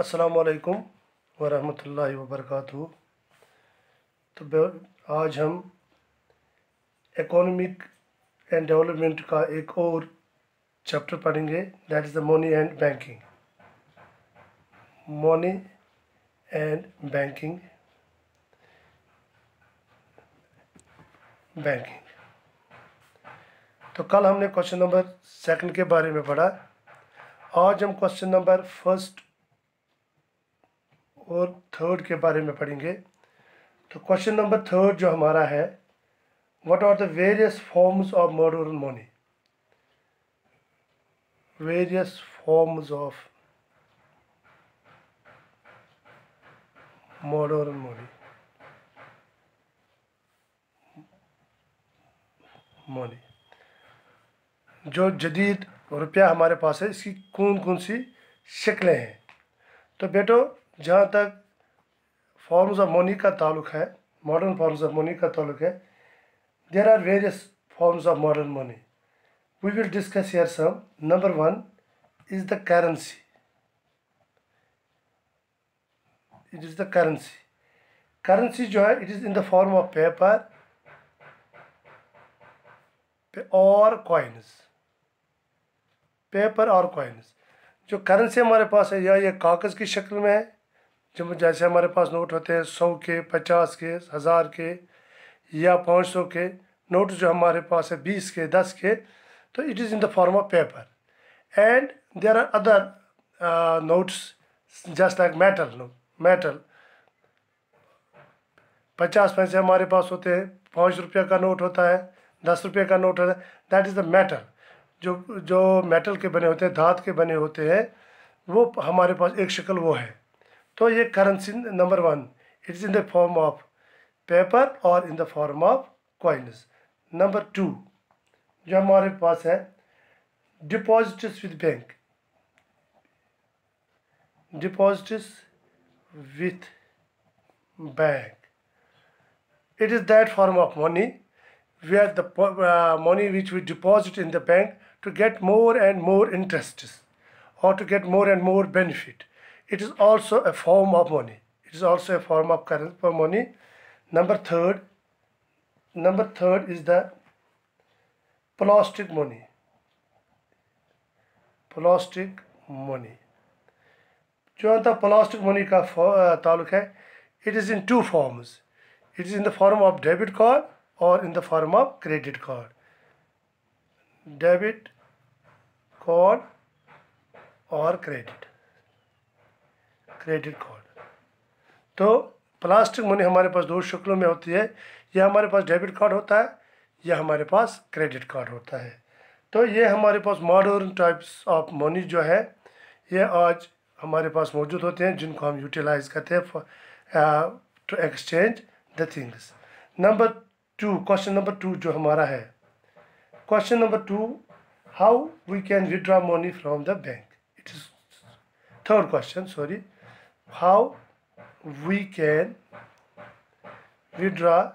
असलकम वरहमतुल्लाहि वबरकातुहू। तो आज हम इकोनॉमिक एंड डेवलपमेंट का एक और चैप्टर पढ़ेंगे that is the money and banking money and banking banking तो कल हमने क्वेश्चन नंबर सेकंड के बारे में पढ़ा। आज हम क्वेश्चन नंबर फ़र्स्ट और थर्ड के बारे में पढ़ेंगे। तो क्वेश्चन नंबर थर्ड जो हमारा है what are the various forms of modern money various forms of modern money money जो जदीद रुपया हमारे पास है, इसकी कौन कौन सी शक्लें हैं? तो बेटो जहाँ तक फॉर्म्स ऑफ़ मनी का ताल्लुक है मॉडर्न फॉर्म्स ऑफ़ मनी का ताल्लुक है there are various forms of modern money we will discuss here some number one is the currency it is the currency currency जो है it is in the form of paper और coins paper और coins जो currency हमारे पास है, या ये कागज़ की शक्ल में है जब जैसे हमारे पास नोट होते हैं सौ के, पचास के, हज़ार के या पाँच सौ के, नोट जो हमारे पास है बीस के, दस के तो it is in the form of paper and there are other notes just like metal no metal पचास पैसे हमारे पास होते हैं, पाँच रुपये का नोट होता है, दस रुपये का नोट होता है दैट इज़ द मेटल जो जो मेटल के बने होते हैं, धात के बने होते हैं, वो हमारे पास एक शक्ल वो है। तो ये currency number one it's in the form of paper और in the form of coins number two जो हमारे पास है deposit with bank deposit with bank it is that form of money we are the money which we deposit in the bank to get more and more interest और to get more and more benefit it is also a form of money it is also a form of currency for money number third number third is the plastic money plastic money जो था plastic money का ताल्लुक है it is in two forms it is in the form of debit card or in the form of credit card debit card or credit Credit card. तो plastic money हमारे पास दो शक्लों में होती है। या हमारे पास डेबिट कार्ड होता है या हमारे पास क्रेडिट कार्ड होता है। तो ये हमारे पास मॉडर्न टाइप्स ऑफ़ मनी जो है, ये आज हमारे पास मौजूद होते हैं, जिनको हम यूटिलाइज करते हैं to exchange the things number two question number two जो हमारा है। Question number two how we can withdraw money from the bank it is third question sorry how we can withdraw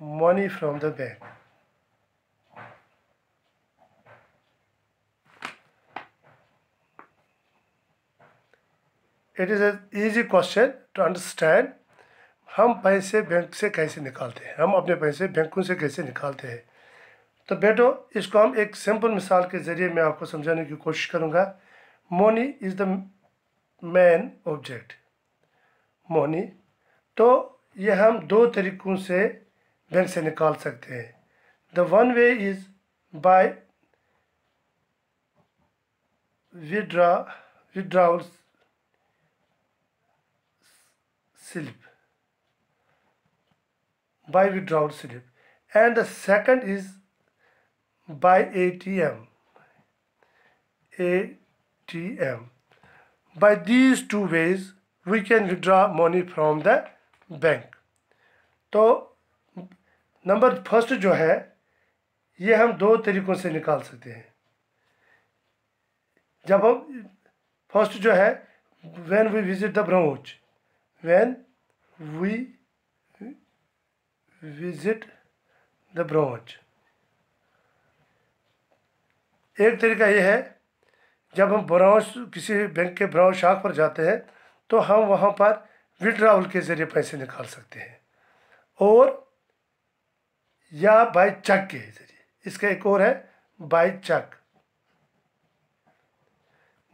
money from the bank. It is an easy question to understand. हम पैसे bank से कैसे निकालते हैं? हम अपने पैसे बैंकों से कैसे निकालते हैं? तो बेटो, इसको हम एक सिंपल मिसाल के ज़रिए मैं आपको समझाने की कोशिश करूँगा। Money is the main object money तो ये हम दो तरीक़ों से बैंक से निकाल सकते हैं। The one way is by withdraw withdrawal slip. By withdrawal slip. And the second is by ATM TM. By these two ways, we can withdraw money from the bank. तो नंबर फ़र्स्ट जो है ये हम दो तरीकों से निकाल सकते हैं जब हम फ़र्स्ट जो है when we visit the branch when we visit the branch एक तरीका ये है जब हम ब्रांच किसी बैंक के ब्रांच शाख पर जाते हैं तो हम वहाँ पर विड्रावल के ज़रिए पैसे निकाल सकते हैं। और या बाय चेक के ज़रिए। इसका एक और है, बाय चेक।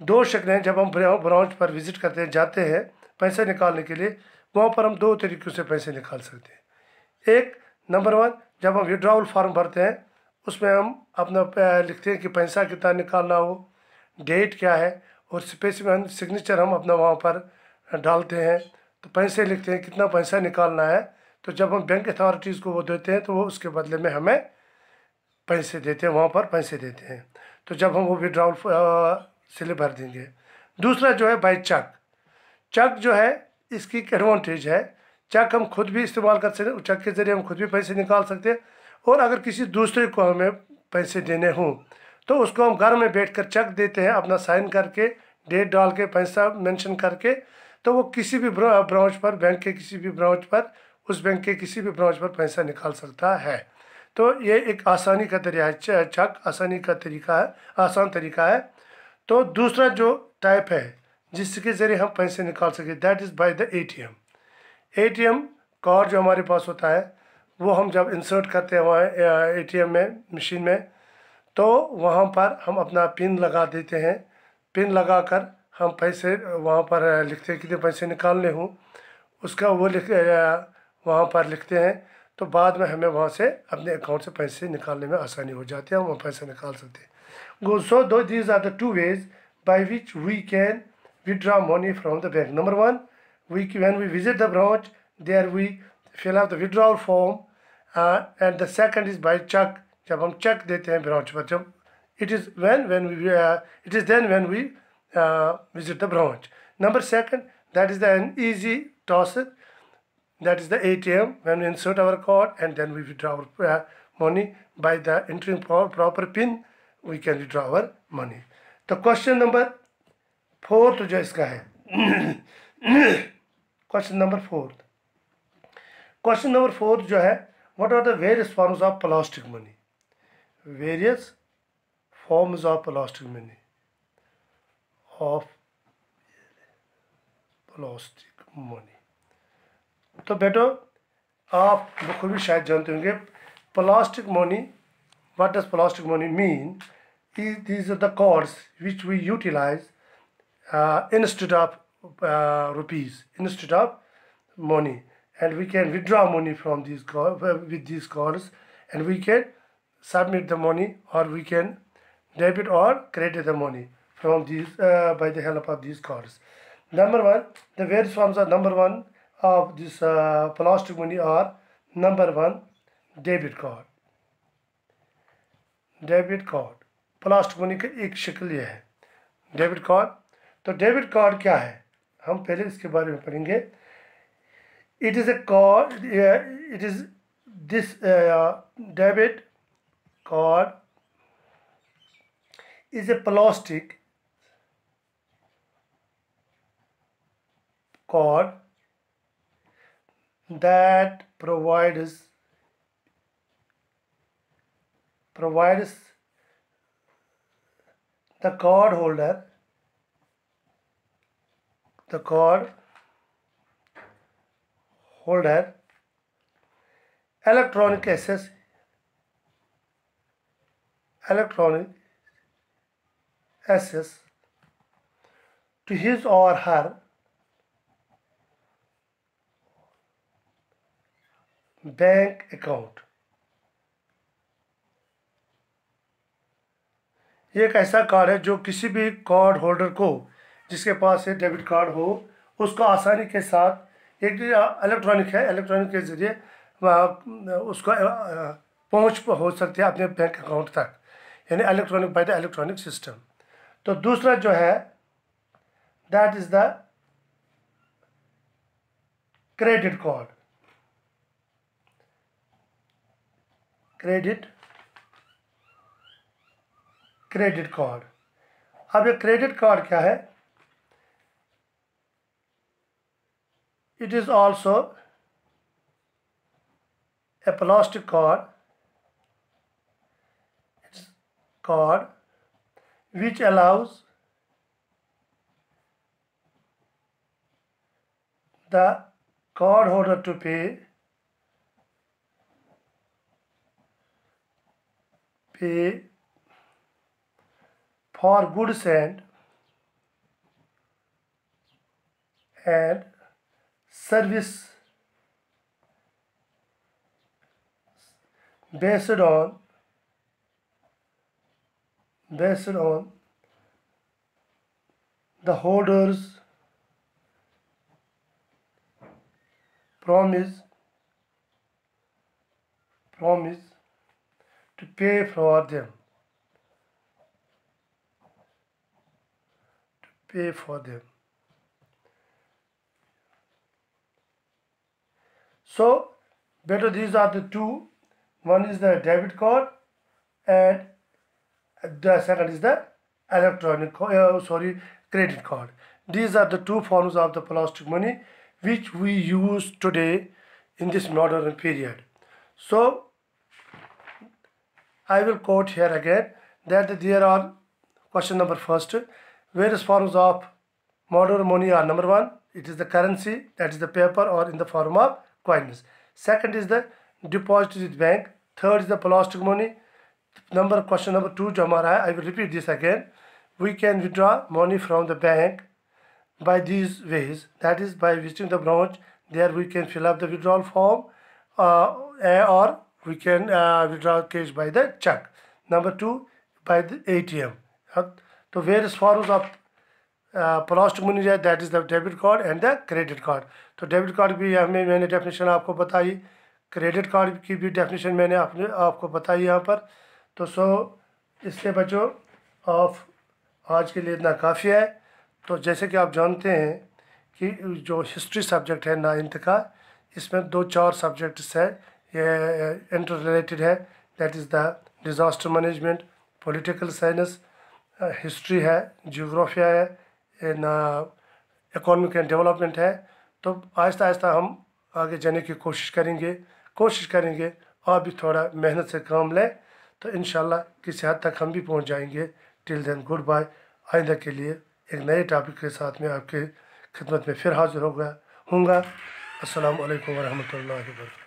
दो शक्ल हैं जब हम ब्रांच पर विज़िट करते हैं, जाते हैं पैसे निकालने के लिए, वहाँ पर हम दो तरीक़ों से पैसे निकाल सकते हैं। एक, नंबर वन, जब हम विड्रावल फॉर्म भरते हैं, उसमें हम अपना लिखते हैं कि पैसा कितना निकालना हो। डेट क्या है और स्पेसिफिक सिग्नेचर हम अपना वहाँ पर डालते हैं। तो पैसे लिखते हैं, कितना पैसा निकालना है। तो जब हम बैंक अथॉरिटीज़ को वो देते हैं तो वो उसके बदले में हमें पैसे देते हैं, वहाँ पर पैसे देते हैं। तो जब हम वो विड्रावल स्लिप भर देंगे। दूसरा जो है बाई चक चक जो है, इसकी एक एडवांटेज है। चक हम खुद भी इस्तेमाल कर सकते हैं चक के ज़रिए हम खुद भी पैसे निकाल सकते हैं। और अगर किसी दूसरे को हमें पैसे देने हों तो उसको हम घर में बैठ कर चेक देते हैं, अपना साइन करके डेट डाल के, पैसा मेंशन करके। तो वो किसी भी ब्रांच पर बैंक के किसी भी ब्रांच पर, उस बैंक के किसी भी ब्रांच पर पैसा निकाल सकता है। तो ये एक आसानी का तरीका है चक आसानी का तरीका है, आसान तरीका है। तो दूसरा जो टाइप है, जिसके ज़रिए हम पैसे निकाल सके that is by the A T M A T M card जो हमारे पास होता है, वो हम जब इंसर्ट करते हैं वहाँ ए टी एम में मशीन में तो वहाँ पर हम अपना पिन लगा देते हैं। पिन लगा कर हम पैसे वहाँ पर लिखते हैं कितने पैसे निकालने हूँ। उसका वो लिख वहाँ पर लिखते हैं। तो बाद में हमें वहाँ से अपने अकाउंट से पैसे निकालने में आसानी हो जाती है, हम वहाँ पैसे निकाल सकते हैं। Go so though these are the two ways by which we can withdraw money from the bank number one we when we visit the branch they are we fill out the withdrawal form and the second is by cheque जब हम cheque देते हैं branch पर जब it is when when we it is then when we visit the branch number second that is the an easy toss that is the A T M when we insert our card and then we withdraw our money by the entering proper PIN we can withdraw our money तो question number fourth जो इसका है। Question number fourth question number fourth जो है what are the various forms of plastic money various forms of plastic money of plastic money तो बेटो आप भी शायद जानते होंगे plastic money What does plastic money mean? These are the cards which we utilize uh, instead of uh, rupees, instead of money. And we can withdraw money from these uh, with these cards and we can submit the money or we can debit or credit the money from these uh, by the help of these cards. Number one, the various forms are number one of this uh, plastic money are number one debit card debit card plastic money का एक शक्ल यह है debit card तो debit card क्या है हम पहले इसके बारे में पढ़ेंगे it is a card it is this debit card is a plastic card that provides provides the card holder the card holder electronic access electronic access to his or her bank account. ये एक ऐसा card है जो किसी भी card holder को, जिसके पास ये डेबिट कार्ड हो, उसको आसानी के साथ एक इलेक्ट्रॉनिक है इलेक्ट्रॉनिक के ज़रिए उसको पहुँच हो सकती है अपने बैंक अकाउंट तक। यानी electronic by the electronic system तो दूसरा जो है that is the credit card credit credit card अब ये क्रेडिट कार्ड क्या है? It is also a plastic card. or which allows the card holder to pay pay for goods and and service based on based on oh, the holder's promise promise to pay for them to pay for them. So better these are the two. One is the debit card and the second is the electronic uh, sorry credit card. These are the two forms of the plastic money which we use today in this modern period. So I will quote here again that there are question number first various forms of modern money are number one it is the currency that is the paper or in the form of coins. Second is the deposit with bank. Third is the plastic money number question number two जो हमारा है I will repeat this again we can withdraw money from the bank by these ways that is by visiting the branch there we can fill up the withdrawal form uh, or we can uh, withdraw cash by the check number two by the ATM uh, तो various forms of plastic money है that is the debit card and the credit card तो debit card भी हमें मैंने definition आपको बताई credit card की भी डेफिनेशन मैंने आपने आपको बताई यहाँ पर तो सो इसलिए बच्चों ऑफ़, आज के लिए इतना काफ़ी है। तो जैसे कि आप जानते हैं कि जो हिस्ट्री सब्जेक्ट है नाइन्थ का, इसमें दो चार सब्जेक्ट्स है। ये इंटर रिलेटेड है। That is the disaster management political science history है जियोग्राफिया है इन इकोनॉमिक एंड डेवलपमेंट है। तो आहिस्ता आहिस्ता हम आगे जाने की कोशिश करेंगे। कोशिश करेंगे और भी थोड़ा मेहनत से काम लें। तो इन किसी हद तक हम भी पहुँच जाएँगे। टिल दैन गुड बाय आइंदा के लिए एक नए टॉपिक के साथ में आपके खिदमत में फिर हाजिर होगा हूँगा असलकम वरहमल वर्क